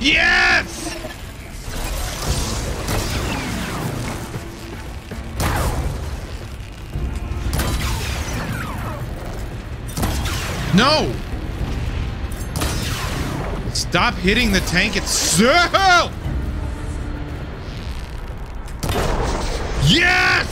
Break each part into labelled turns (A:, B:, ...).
A: Yes! No! Stop hitting the tank itself! Yes!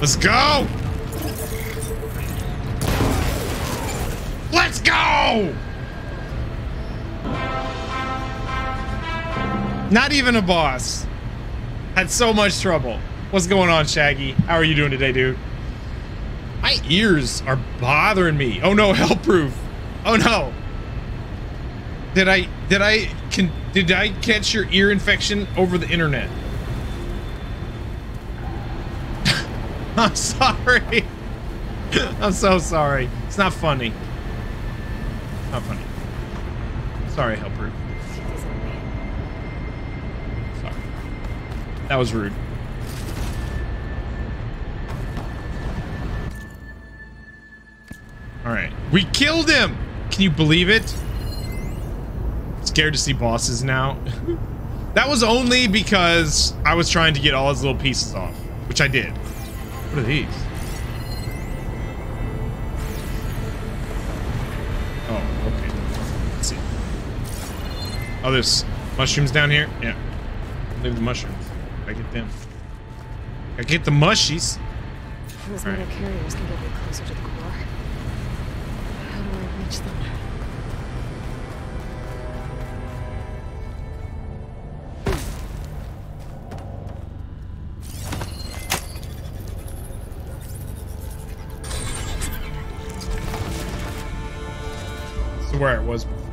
A: Let's go! Let's go! Not even a boss. Had so much trouble. What's going on, Shaggy? How are you doing today, dude? My ears are bothering me. Oh no, help proof. Oh no. Did I did I can did I catch your ear infection over the internet? I'm sorry. I'm so sorry. It's not funny. Not funny. Sorry, Helper. Sorry. That was rude. Alright. We killed him! Can you believe it? Scared to see bosses now. that was only because I was trying to get all his little pieces off, which I did. What are these? Oh, okay. Let's see. Oh, there's mushrooms down here? Yeah. Leave the mushrooms. I get them. I get the mushies.
B: Those metal right. carriers can get me closer to the
A: where it was before.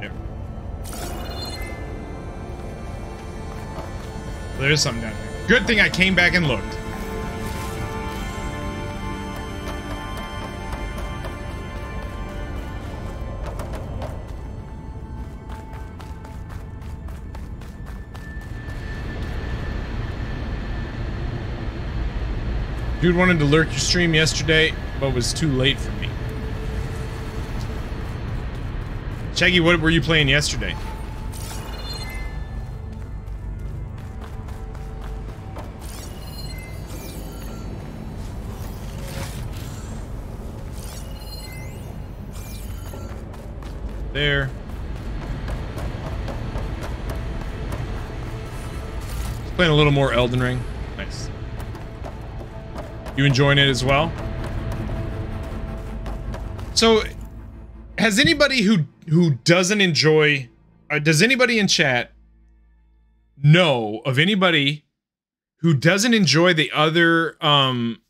A: There. There's something down there. Good thing I came back and looked. Dude wanted to lurk your stream yesterday but was too late for me. Shaggy, what were you playing yesterday? There. Playing a little more Elden Ring. Nice. You enjoying it as well? So, has anybody who who doesn't enjoy, uh, does anybody in chat know of anybody who doesn't enjoy the other um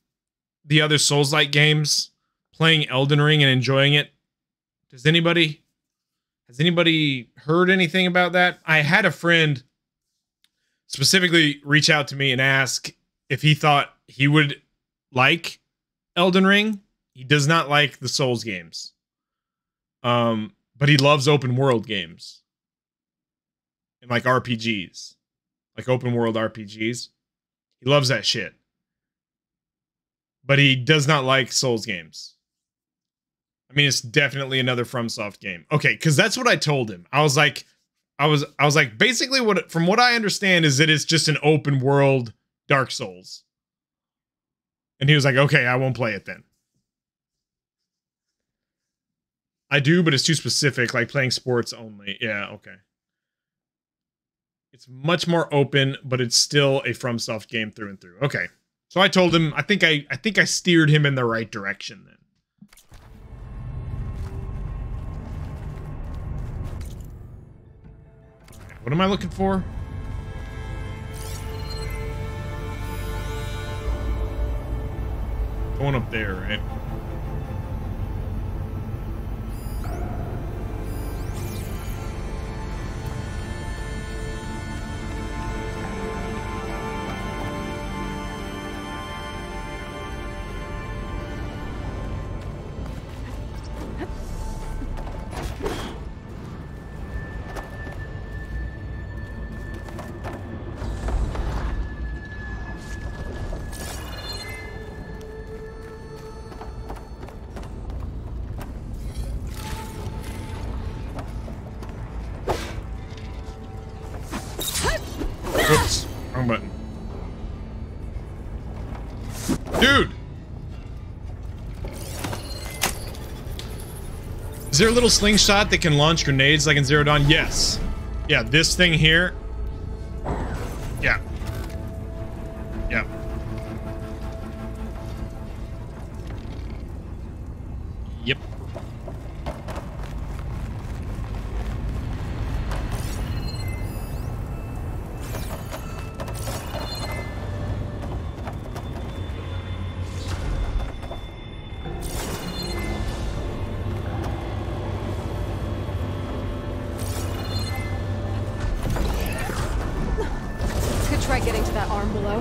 A: the other Souls-like games, playing Elden Ring and enjoying it? Does anybody has anybody heard anything about that? I had a friend specifically reach out to me and ask if he thought he would like Elden Ring he does not like the Souls games. Um, but he loves open world games. And like RPGs. Like open world RPGs. He loves that shit. But he does not like Souls games. I mean, it's definitely another FromSoft game. Okay, because that's what I told him. I was like, I was, I was like, basically, what from what I understand is that it's just an open world Dark Souls. And he was like, okay, I won't play it then. I do, but it's too specific, like playing sports only. Yeah, okay. It's much more open, but it's still a FromSoft game through and through. Okay. So I told him, I think I, I think I steered him in the right direction then. What am I looking for? Going up there, right? Is there a little slingshot that can launch grenades like in Zero Dawn? Yes. Yeah, this thing here.
B: Getting to arm below.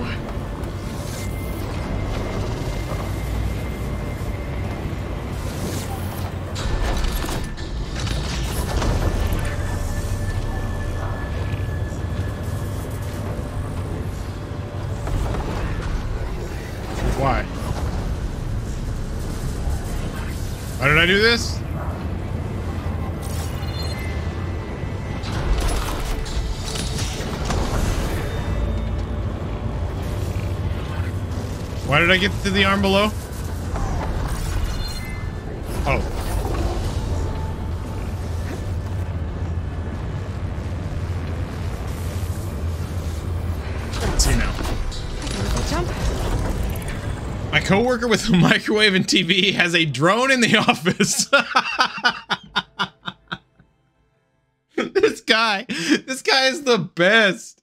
A: Why? Why did I do this? Did I get to the arm below? Oh. Let's see now. My coworker with a microwave and TV has a drone in the office. this guy, this guy is the best.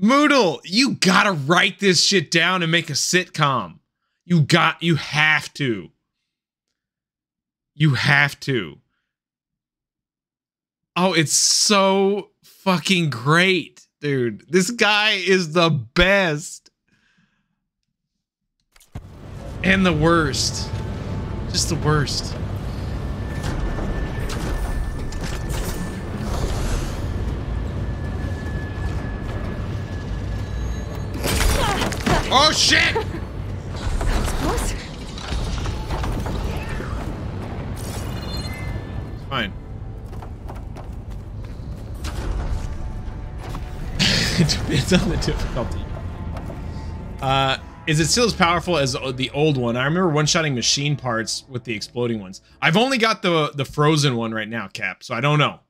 A: Moodle, you gotta write this shit down and make a sitcom. You got, you have to. You have to. Oh, it's so fucking great, dude. This guy is the best. And the worst. Just the worst. Oh shit!
B: That's close.
A: Fine. it depends on the difficulty. Uh, is it still as powerful as the old one? I remember one-shotting machine parts with the exploding ones. I've only got the the frozen one right now, Cap, so I don't know.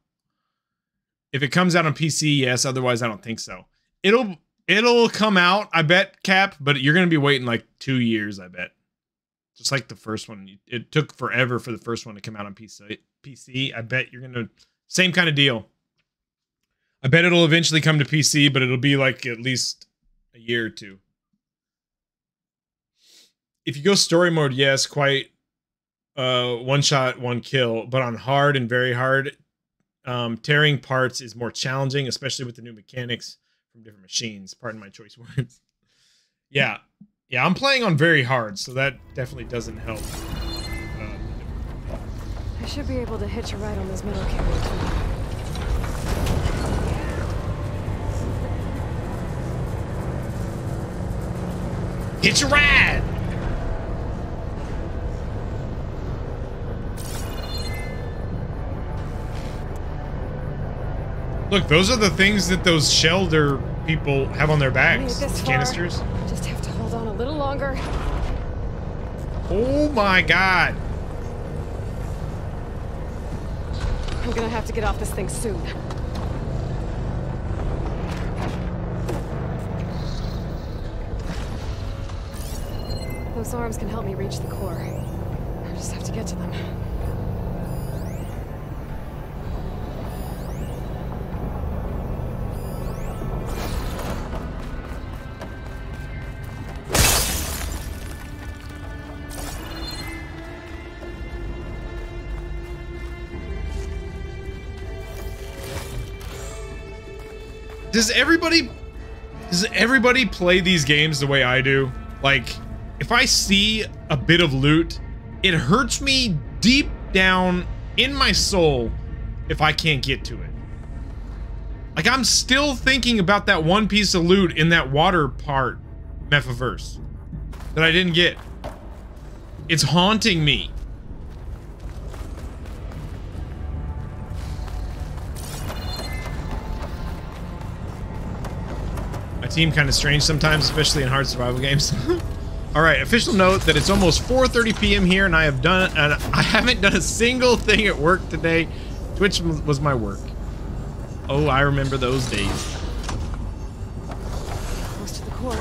A: If it comes out on PC, yes. Otherwise, I don't think so. It'll it'll come out, I bet, Cap, but you're gonna be waiting like two years, I bet. Just like the first one, it took forever for the first one to come out on PC. PC, I bet you're gonna same kind of deal. I bet it'll eventually come to PC, but it'll be like at least a year or two. If you go story mode, yes, quite uh one shot, one kill, but on hard and very hard, um tearing parts is more challenging, especially with the new mechanics from different machines. Pardon my choice words. yeah. Yeah, I'm playing on very hard, so that definitely doesn't help. Uh,
B: I should be able to hitch a ride on this metal carriers. now.
A: Hitch a ride! Look, those are the things that those shelter people have on their bags.
B: this far.
A: Canisters.
B: Just have to hold on a little longer.
A: Oh my god.
B: I'm gonna have to get off this thing soon. Those arms can help me reach the core. I just have to get to them.
A: Does everybody does everybody play these games the way I do? Like, if I see a bit of loot, it hurts me deep down in my soul if I can't get to it. Like, I'm still thinking about that one piece of loot in that water part, Mephiverse, that I didn't get. It's haunting me. Team kind of strange sometimes, especially in hard survival games. All right, official note that it's almost 4:30 p.m. here, and I have done, and I haven't done a single thing at work today. Twitch was my work. Oh, I remember those days.
B: Close to the core.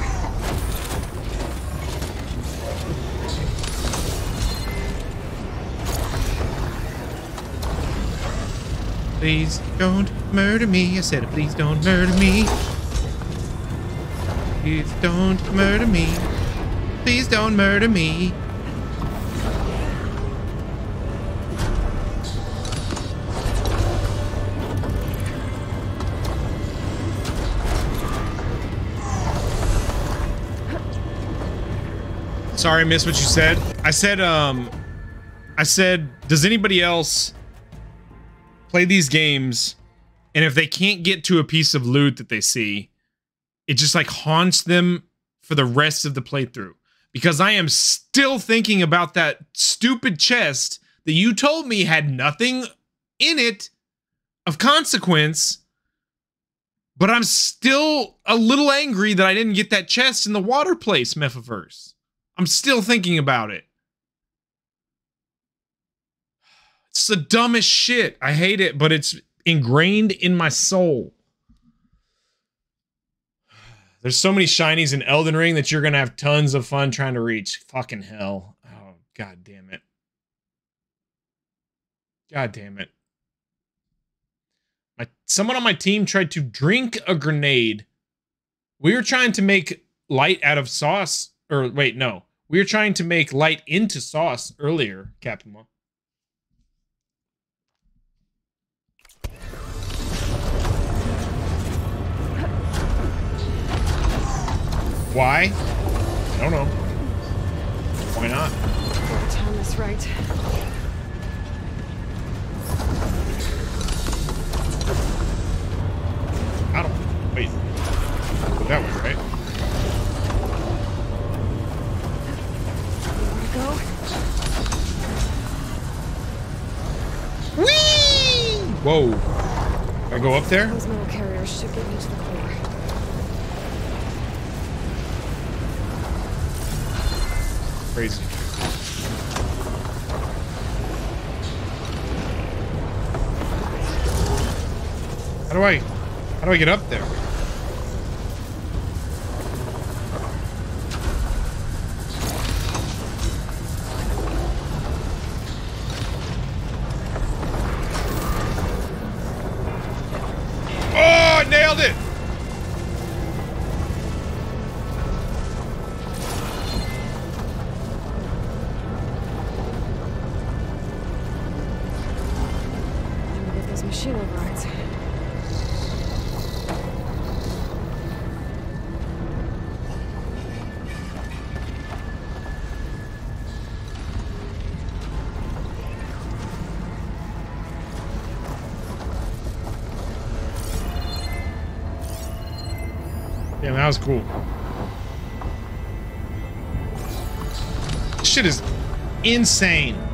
A: Please don't murder me. I said, please don't murder me. Please don't murder me. Please don't murder me. Sorry, I missed what you said. I said, um, I said, does anybody else play these games and if they can't get to a piece of loot that they see, it just like haunts them for the rest of the playthrough? Because I am still thinking about that stupid chest that you told me had nothing in it of consequence. But I'm still a little angry that I didn't get that chest in the water place, Mephiverse. I'm still thinking about it. It's the dumbest shit. I hate it, but it's ingrained in my soul. There's so many shinies in Elden Ring that you're gonna have tons of fun trying to reach. Fucking hell. Oh, god damn it. God damn it. My someone on my team tried to drink a grenade. We were trying to make light out of sauce. Or wait, no. We were trying to make light into sauce earlier, Captain. Why? I don't know. Why not?
B: Gotta time this right.
A: I don't. Wait. Go that way, right?
B: Go.
A: Whee! Whoa. I go up there?
B: Those metal carriers should get me to the core.
A: Crazy. How do I, how do I get up there?
B: Those machine overrides.
A: Damn, that was cool. Shit is insane.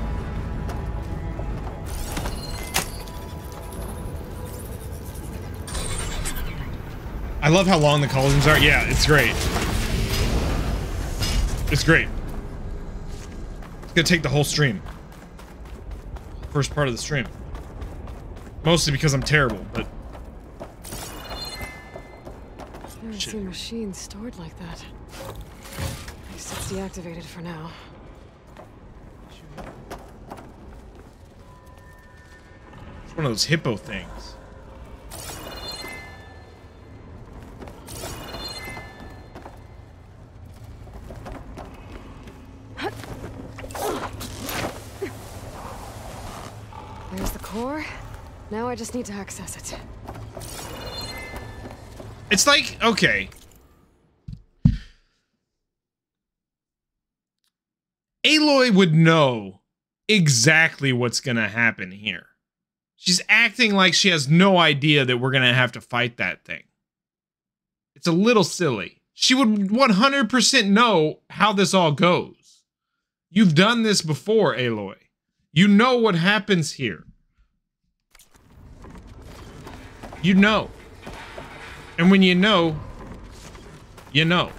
A: I love how long the cauldrons are. Yeah, it's great. It's great. It's gonna take the whole stream. First part of the stream. Mostly because I'm terrible, but
B: I haven't seen machines stored like that. At least it's deactivated for now.
A: it's one of those hippo things.
B: I just need to access it.
A: It's like, okay. Aloy would know exactly what's going to happen here. She's acting like she has no idea that we're going to have to fight that thing. It's a little silly. She would 100% know how this all goes. You've done this before, Aloy. You know what happens here. You know. And when you know, you know.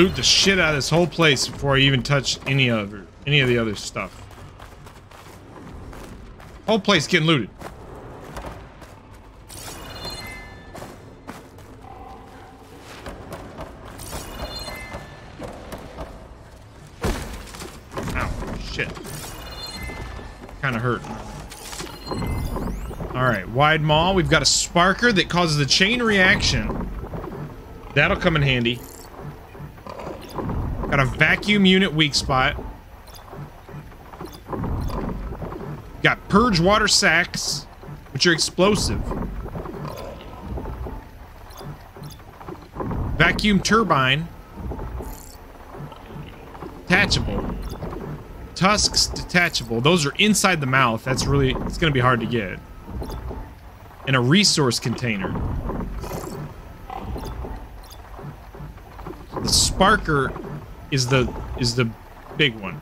A: Loot the shit out of this whole place before I even touch any other any of the other stuff. Whole place getting looted. Ow, shit. Kind of hurt. All right, Widemaw. We've got a sparker that causes a chain reaction. That'll come in handy. Got a vacuum unit weak spot. Got purge water sacks, which are explosive. Vacuum turbine. Detachable. Tusks detachable. Those are inside the mouth. That's really, it's going to be hard to get. And a resource container. The Sparker is the is the big one.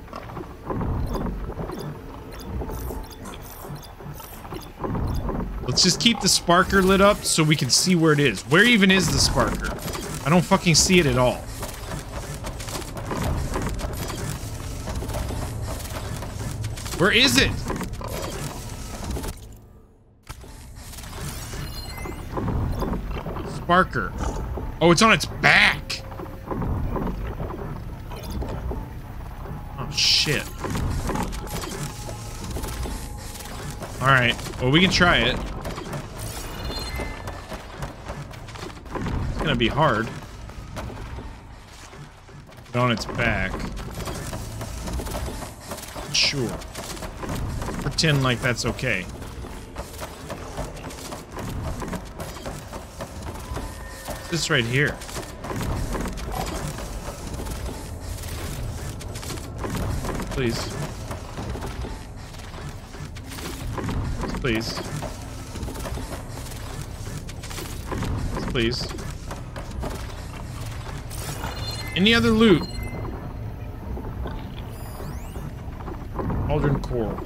A: Let's just keep the sparker lit up so we can see where it is. Where even is the sparker? I don't fucking see it at all. Where is it? Sparker. Oh, it's on its back. Shit. Alright, well we can try it. It's gonna be hard. But on its back. Sure. Pretend like that's okay. this right here? Please. Please. Please. Any other loot? Aldrin Core.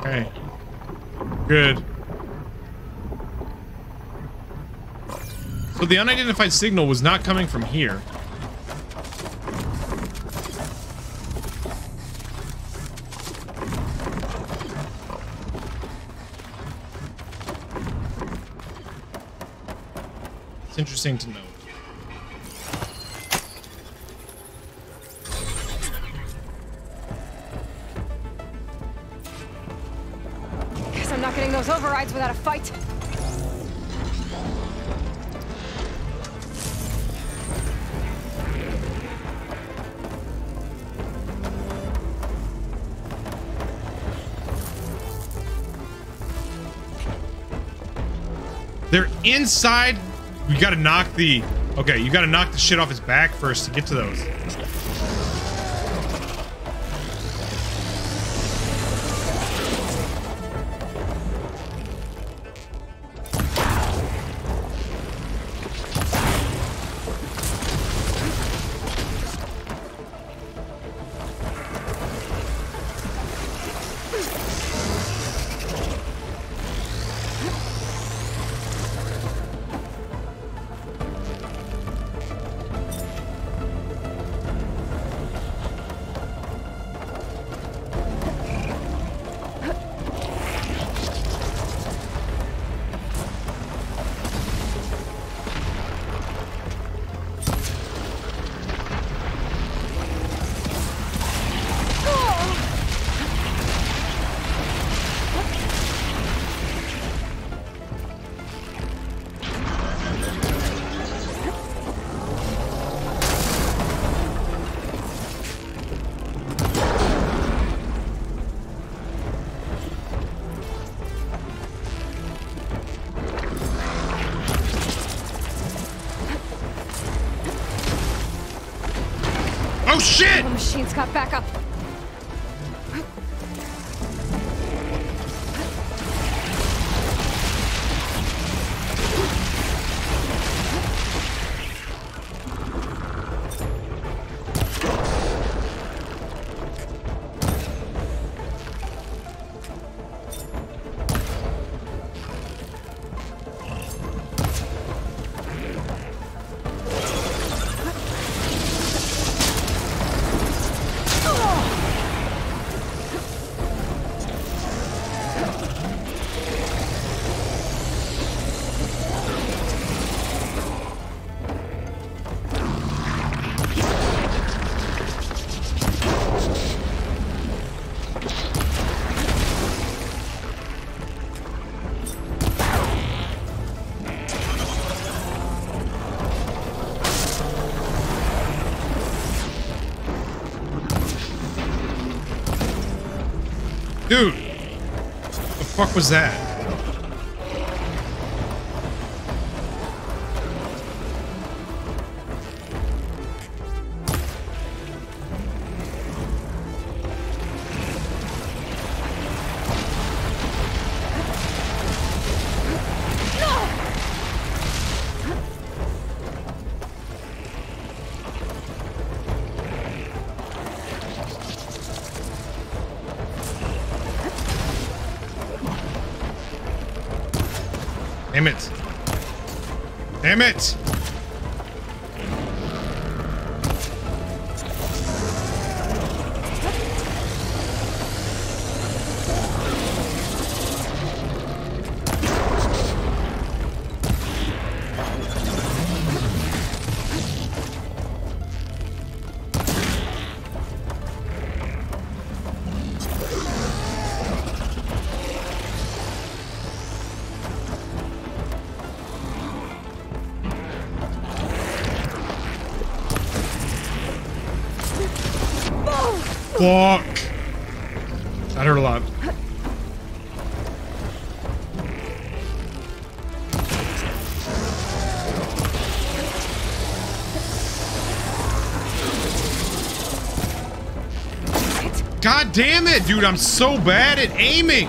A: Okay. Good. But the unidentified signal was not coming from here. It's interesting to note.
B: Guess I'm not getting those overrides without a fight.
A: They're inside. We gotta knock the... Okay, you gotta knock the shit off his back first to get to those.
B: Machine's got backup.
A: Fuck was that? Damn it. Damn it! God damn it, dude, I'm so bad at aiming!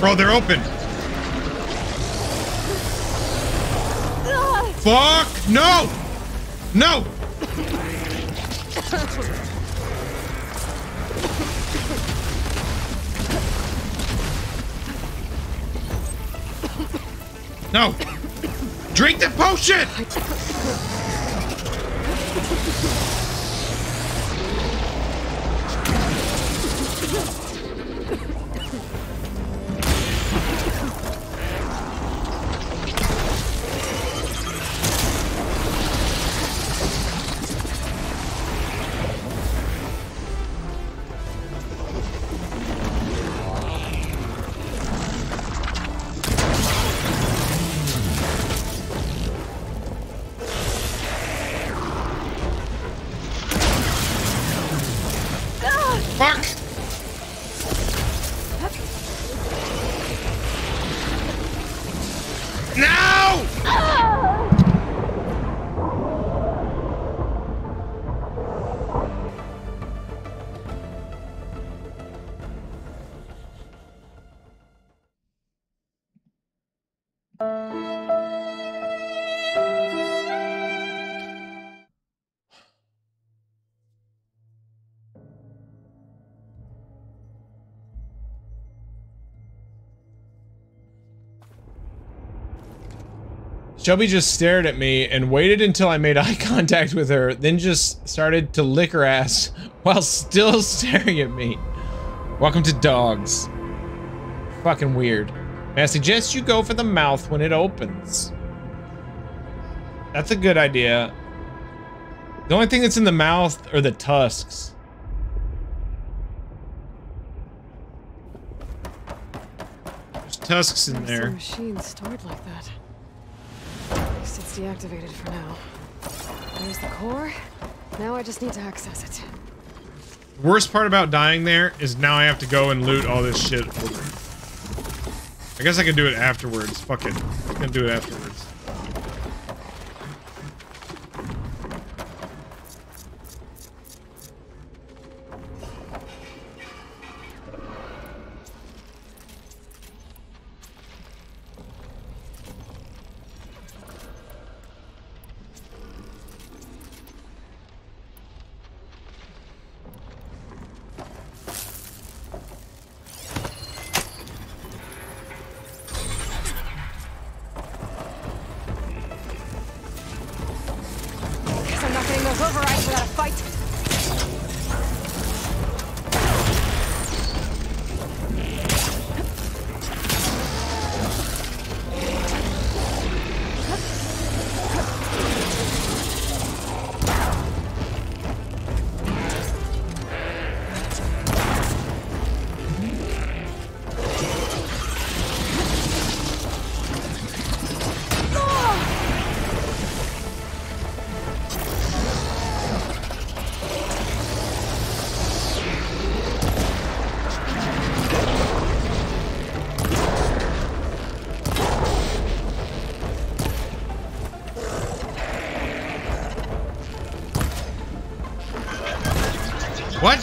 A: Bro, they're open. Fuck! No! No! No! Drink the potion! Shelby just stared at me and waited until I made eye contact with her, then just started to lick her ass while still staring at me. Welcome to dogs. Fucking weird. May I suggest you go for the mouth when it opens? That's a good idea. The only thing that's in the mouth are the tusks. There's tusks in there.
B: some machine stored like that. It's deactivated for now. There's the core. Now I just need to access it.
A: Worst part about dying there is now I have to go and loot all this shit. I guess I can do it afterwards. Fuck it. I'm gonna do it afterwards. What?